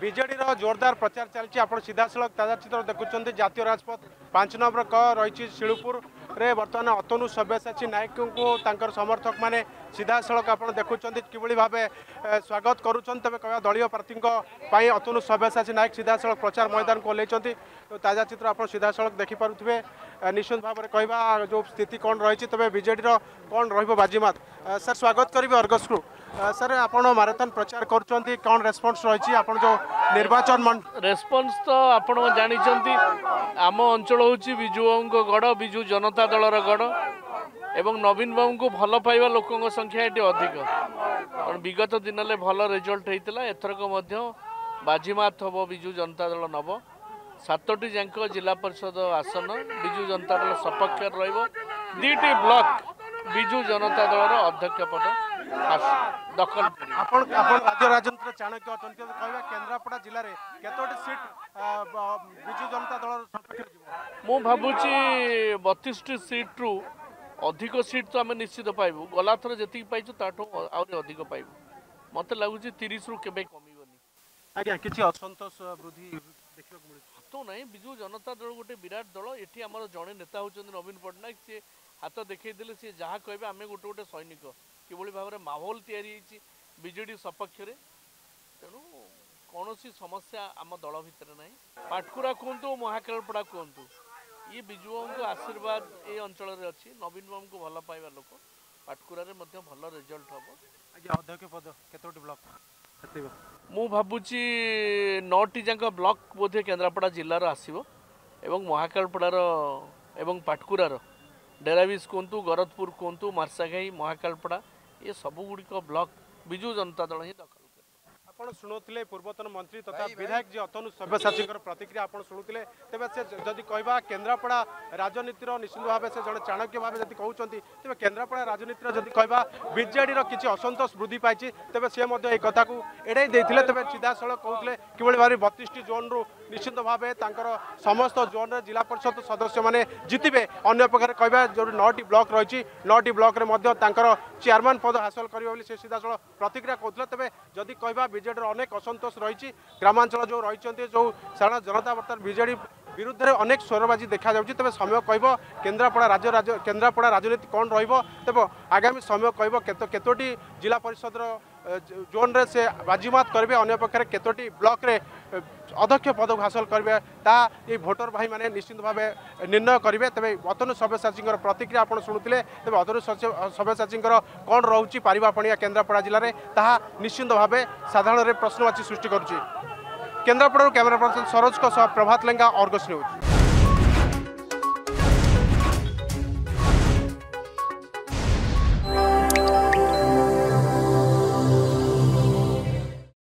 ବିଜେଡ଼ିର ଜୋରଦାର ପ୍ରଚାର ଚାଲିଛି ଆପଣ ସିଧାସଳଖ ତାଜା ଚିତ୍ର ଦେଖୁଛନ୍ତି ଜାତୀୟ ରାଜପଥ ପାଞ୍ଚ ନମ୍ବର କ ରହିଛି ଶିଳପୁରରେ ବର୍ତ୍ତମାନ ଅତନୁ ସବ୍ୟସାଚୀ ନାୟକଙ୍କୁ ତାଙ୍କର ସମର୍ଥକମାନେ ସିଧାସଳଖ ଆପଣ ଦେଖୁଛନ୍ତି କିଭଳି ଭାବେ ସ୍ୱାଗତ କରୁଛନ୍ତି ତେବେ କହିବା ଦଳୀୟ ପ୍ରାର୍ଥୀଙ୍କ ପାଇଁ ଅତନୁ ସବ୍ୟସାଚୀ ନାୟକ ସିଧାସଳଖ ପ୍ରଚାର ମଇଦାନକୁ ଓହ୍ଲାଇଛନ୍ତି ତାଜା ଚିତ୍ର ଆପଣ ସିଧାସଳଖ ଦେଖିପାରୁଥିବେ ନିଶ୍ଚିତ ଭାବରେ କହିବା ଯେଉଁ ସ୍ଥିତି କ'ଣ ରହିଛି ତେବେ ବିଜେଡ଼ିର କ'ଣ ରହିବ ବାଜିମାତ ସାର୍ ସ୍ୱାଗତ କରିବେ ଅର୍ଗସ୍କୁ ସାର୍ ଆପଣ ମାରାଥନ୍ ପ୍ରଚାର କରୁଛନ୍ତି କ'ଣ ରେସ୍ପନ୍ସ ରହିଛି ଆପଣ ଯେଉଁ ନିର୍ବାଚନ ରେସ୍ପନ୍ସ ତ ଆପଣ ଜାଣିଛନ୍ତି ଆମ ଅଞ୍ଚଳ ହେଉଛି ବିଜୁ ବାବୁଙ୍କ ଗଡ଼ ବିଜୁ ଜନତା ଦଳର ଗଡ଼ ଏବଂ ନବୀନ ବାବୁଙ୍କୁ ଭଲ ପାଇବା ଲୋକଙ୍କ ସଂଖ୍ୟା ଏଠି ଅଧିକ କାରଣ ବିଗତ ଦିନରେ ଭଲ ରେଜଲ୍ଟ ହେଇଥିଲା ଏଥରକ ମଧ୍ୟ ବାଜିମାତ ହେବ ବିଜୁ ଜନତା ଦଳ ନେବ ସାତଟି ଯାକ ଜିଲ୍ଲା ପରିଷଦ ଆସନ ବିଜୁ ଜନତା ଦଳ ସପକ୍ଷରେ ରହିବ ଦୁଇଟି ବ୍ଲକ ବିଜୁ ଜନତା ଦଳର ଅଧ୍ୟକ୍ଷ ପଦ ଆସୁ ଦଖଲ ଆପଣ ଆପଣ ରାଜ୍ୟ ରାଜନୀତିର ଚାଣକ୍ୟ ଅଟନ୍ତି କହିବା କେନ୍ଦ୍ରାପଡ଼ା ଜିଲ୍ଲାରେ କେତୋଟି ସିଟ୍ ବିଜୁ ଜନତା ଦଳର ସପକ୍ଷରେ ଯିବ ମୁଁ ଭାବୁଛି ବତିଶଟି ସିଟ୍ରୁ ଅଧିକ ସିଟ୍ ତ ଆମେ ନିଶ୍ଚିତ ପାଇବୁ ଗଲାଥର ଯେତିକି ପାଇଛୁ ତାଠୁ ଆହୁରି ଅଧିକ ପାଇବୁ ମୋତେ ଲାଗୁଛି ତିରିଶରୁ କେବେ କମିବନି ଆଜ୍ଞା କିଛି ଅସନ୍ତୋଷ ବୃଦ୍ଧି ଦେଖିବାକୁ ମିଳୁଛି ସତୁ ନାହିଁ ବିଜୁ ଜନତା ଦଳ ଗୋଟେ ବିରାଟ ଦଳ ଏଠି ଆମର ଜଣେ ନେତା ହେଉଛନ୍ତି ନବୀନ ପଟ୍ଟନାୟକ ସିଏ ହାତ ଦେଖେଇଦେଲେ ସିଏ ଯାହା କହିବେ ଆମେ ଗୋଟେ ଗୋଟେ ସୈନିକ କିଭଳି ଭାବରେ ମାହୋଲ ତିଆରି ହେଇଛି ବିଜେଡ଼ି ସପକ୍ଷରେ ତେଣୁ କୌଣସି ସମସ୍ୟା ଆମ ଦଳ ଭିତରେ ନାହିଁ ପାଟକୁରା କୁହନ୍ତୁ ମହାକାଳପଡ଼ା କୁହନ୍ତୁ ଇଏ ବିଜୁ ବାବୁଙ୍କ ଆଶୀର୍ବାଦ ଏ ଅଞ୍ଚଳରେ ଅଛି ନବୀନ ବାବୁଙ୍କୁ ଭଲ ପାଇବା ଲୋକ ପାଟକୁରାରେ ମଧ୍ୟ ଭଲ ରେଜଲ୍ଟ ହେବ ଆଜ୍ଞା ଅଧ୍ୟକ୍ଷ ପଦ କେତୋଟି ବ୍ଲକ ମୁଁ ଭାବୁଛି ନଅଟି ଯାକ ବ୍ଲକ ବୋଧେ କେନ୍ଦ୍ରାପଡ଼ା ଜିଲ୍ଲାର ଆସିବ ଏବଂ ମହାକାଳପଡ଼ାର ଏବଂ ପାଟକୁରାର ଡେରାବିସ୍ କୁହନ୍ତୁ ଗରଦପୁର କୁହନ୍ତୁ ମାର୍ସାଘାଇ ମହାକାଳପଡ଼ା ଏ ସବୁଗୁଡ଼ିକ ବ୍ଲକ ବିଜୁ ଜନତା ଦଳ ହିଁ ଦଖଲ କରିବ ଆପଣ ଶୁଣୁଥିଲେ ପୂର୍ବତନ ମନ୍ତ୍ରୀ ତଥା ବିଧାୟକ ଯିଏ ଅତନୁ ସବ୍ୟସାଚୀଙ୍କର ପ୍ରତିକ୍ରିୟା ଆପଣ ଶୁଣୁଥିଲେ ତେବେ ସେ ଯଦି କହିବା କେନ୍ଦ୍ରାପଡ଼ା ରାଜନୀତିର ନିଶ୍ଚିନ୍ତ ଭାବେ ସେ ଜଣେ ଚାଣକ୍ୟ ଭାବେ ଯଦି କହୁଛନ୍ତି ତେବେ କେନ୍ଦ୍ରାପଡ଼ା ରାଜନୀତିର ଯଦି କହିବା ବିଜେଡ଼ିର କିଛି ଅସନ୍ତୋଷ ବୃଦ୍ଧି ପାଇଛି ତେବେ ସେ ମଧ୍ୟ ଏହି କଥାକୁ ଏଡ଼ାଇ ଦେଇଥିଲେ ତେବେ ସିଧାସଳଖ କହୁଥିଲେ କିଭଳି ଭାବରେ ବତିଶଟି ଜୋନ୍ରୁ ନିଶ୍ଚିତ ଭାବେ ତାଙ୍କର ସମସ୍ତ ଜୋନ୍ରେ ଜିଲ୍ଲା ପରିଷଦ ସଦସ୍ୟମାନେ ଜିତିବେ ଅନ୍ୟପକ୍ଷରେ କହିବା ଯେଉଁ ନଅଟି ବ୍ଲକ୍ ରହିଛି ନଅଟି ବ୍ଲକ୍ରେ ମଧ୍ୟ ତାଙ୍କର ଚେୟାରମ୍ୟାନ୍ ପଦ ହାସଲ କରିବେ ବୋଲି ସେ ସିଧାସଳ ପ୍ରତିକ୍ରିୟା କରୁଥିଲେ ତେବେ ଯଦି କହିବା ବିଜେଡ଼ିର ଅନେକ ଅସନ୍ତୋଷ ରହିଛି ଗ୍ରାମାଞ୍ଚଳ ଯେଉଁ ରହିଛନ୍ତି ଯେଉଁ ସାଧାରଣ ଜନତା ବର୍ତ୍ତମାନ ବିଜେଡ଼ି বিরুদ্ধে অনেক স্বরবাজি দেখা যাচ্ছে তবে সময় কহব কেন্দ্রাপড়া রাজ্য রাজ কেন্দ্রাপড়া রাজনীতি কণ রহব তবে আগামী সময় কহব কতোটি জেলা পরিষদর জোন্রে সে বাজিমাত করবে অন্য পক্ষে কতোটি ব্লকরে অধ্যক্ষ পদক হাসল করবে তা এই ভোটর ভাই মানে নিশ্চিত ভাবে নির্ণয় করবে তবে অতনু সব্যসাচীঙ্কর প্রতিক্রিয়া আপনার শুণুলে তবে অতনু সব্যসাচীঙ্কর কণ রয়েছে পারিবাপণিয়া কেন্দ্রাপড়া জেলার তাহা নিশ্চিত ভাবে সাধারণের প্রশ্নবাচী সৃষ্টি করছে কেন্দ্রাপড়ার ক্যামেরা পার্সন সরোজক সহ প্রভাত লেঙ্গা অর্গস নিউজ